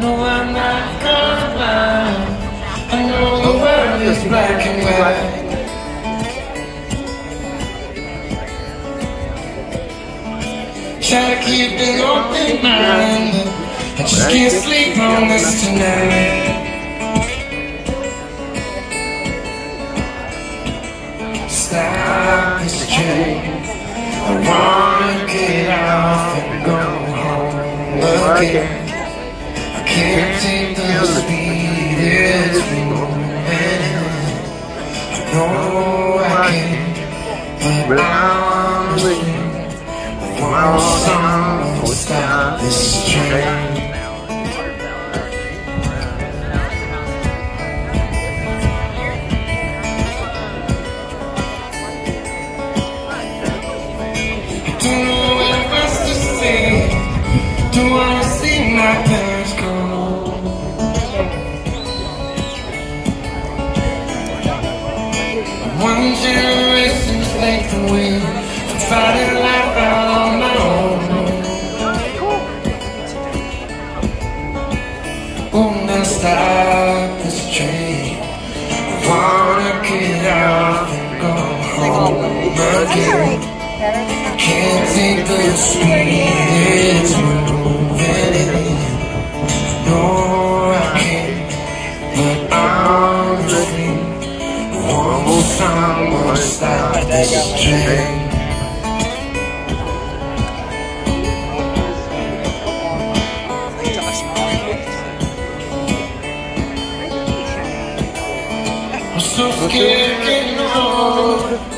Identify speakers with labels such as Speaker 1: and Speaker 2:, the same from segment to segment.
Speaker 1: No, I'm not colorblind. I know the world is black and white. Try to keep an open mind. I just can't sleep on this tonight. Stop this train. I wanna get off and go home again. Someone to stop this train. Know what else to say. Don't wanna see my parents go. One generation's from fighting life out again. Can't take the speed it's moving in. No, I can't, but I'm dreaming. One more time, gonna stop this train. I'm so scared of getting old.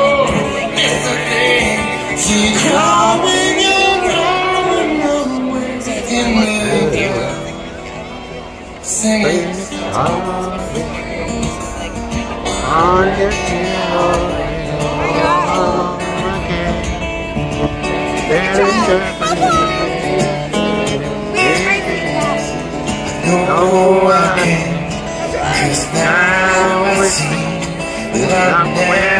Speaker 1: you're running away in the dark. Singing. No, I. Cause now I see that I'll